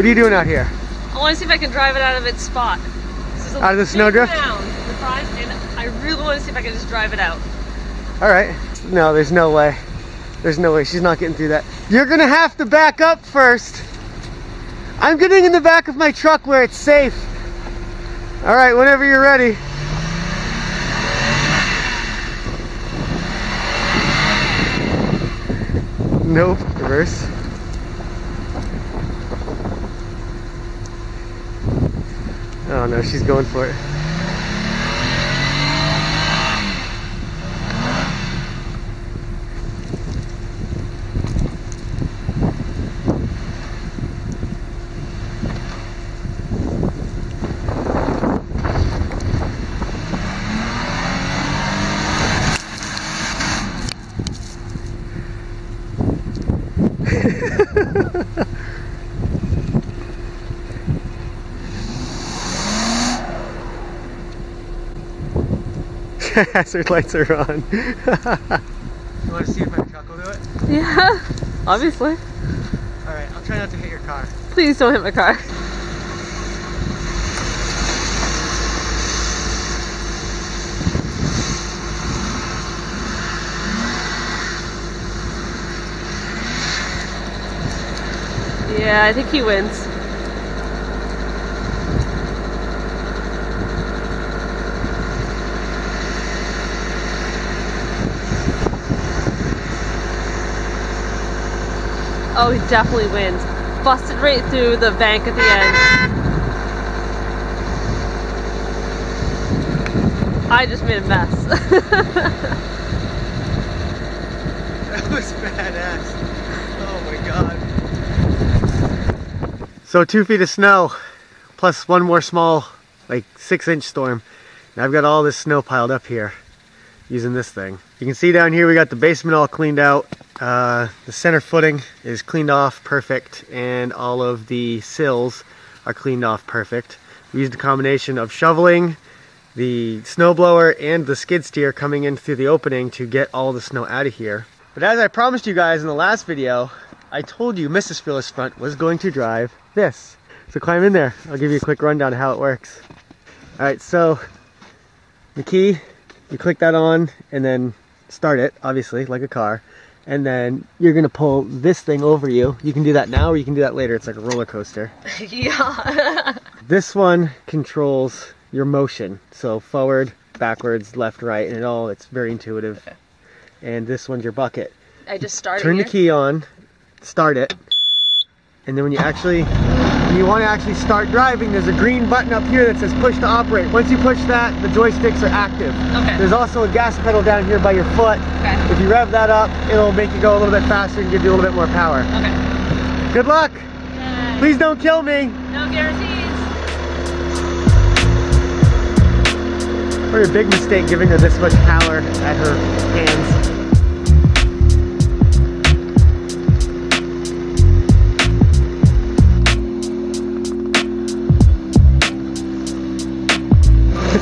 What are you doing out here? I want to see if I can drive it out of its spot. Out of the snowdrift? Down the front, and I really want to see if I can just drive it out. All right. No, there's no way. There's no way. She's not getting through that. You're gonna have to back up first. I'm getting in the back of my truck where it's safe. All right, whenever you're ready. Nope, reverse. Oh no, she's going for it. Hazard lights are on. you want to see if my truck will do it? Yeah, obviously. Alright, I'll try not to hit your car. Please don't hit my car. Yeah, I think he wins. Oh, he definitely wins. Busted right through the bank at the end. I just made a mess. That was badass. Oh my god. So two feet of snow, plus one more small, like six inch storm. And I've got all this snow piled up here using this thing. You can see down here we got the basement all cleaned out. Uh, the center footing is cleaned off perfect and all of the sills are cleaned off perfect. We used a combination of shoveling, the snowblower and the skid steer coming in through the opening to get all the snow out of here. But as I promised you guys in the last video, I told you Mrs. Fearlessfront was going to drive this. So climb in there. I'll give you a quick rundown of how it works. All right, so the key, you click that on and then start it, obviously, like a car. And then you're gonna pull this thing over you. You can do that now or you can do that later. It's like a roller coaster. yeah. This one controls your motion. So forward, backwards, left, right, and it all, it's very intuitive. Okay. And this one's your bucket. I just started Turn here. the key on, start it, and then when you actually, when you want to actually start driving, there's a green button up here that says push to operate. Once you push that, the joysticks are active. Okay. There's also a gas pedal down here by your foot. Okay. If you rev that up, it'll make you go a little bit faster and give you a little bit more power. Okay. Good luck! Yay. Please don't kill me! No guarantees. What a big mistake giving her this much power at her hands. I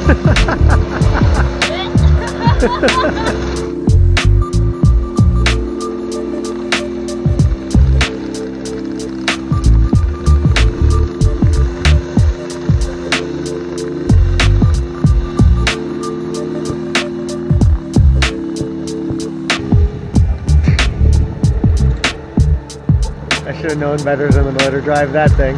should have known better than to let her drive that thing.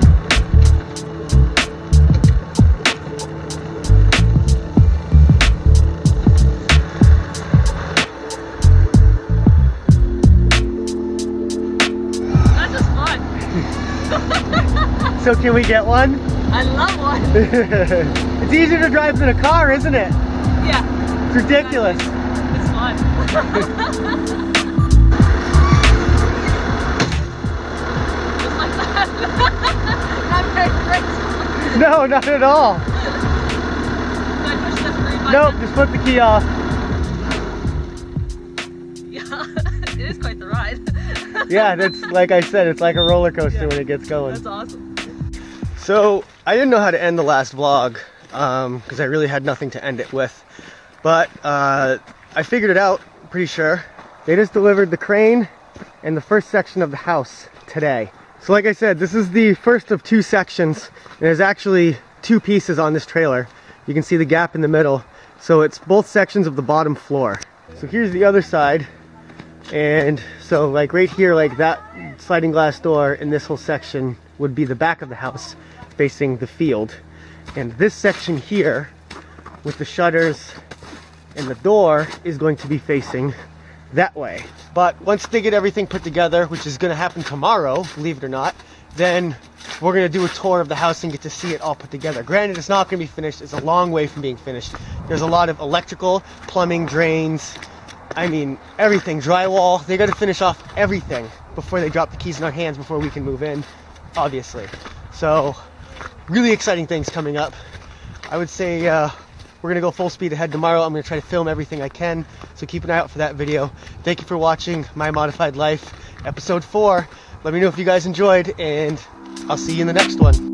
So can we get one? I love one. it's easier to drive than a car, isn't it? Yeah. It's ridiculous. It's fun. Just like that. Not. No, not at all. Did I push the green? Nope, just flip the key off. Yeah. it is quite the ride. Yeah, that's like I said, it's like a roller coaster Yeah. when it gets going. That's awesome. So I didn't know how to end the last vlog because I really had nothing to end it with. But uh, I figured it out, pretty sure. They just delivered the crane and the first section of the house today. So like I said, this is the first of two sections. And there's actually two pieces on this trailer. You can see the gap in the middle. So it's both sections of the bottom floor. So here's the other side. And so like right here, like that sliding glass door in this whole section would be the back of the house facing the field. And this section here with the shutters and the door is going to be facing that way. But once they get everything put together, which is going to happen tomorrow, believe it or not, then we're going to do a tour of the house and get to see it all put together. Granted, it's not going to be finished. It's a long way from being finished. There's a lot of electrical, plumbing, drains, I mean, everything, drywall. They got to finish off everything before they drop the keys in our hands before we can move in, obviously. So, really exciting things coming up. I would say uh, we're gonna go full speed ahead tomorrow. I'm gonna try to film everything I can, so keep an eye out for that video. Thank you for watching My Modified Life, episode four. Let me know if you guys enjoyed, and I'll see you in the next one.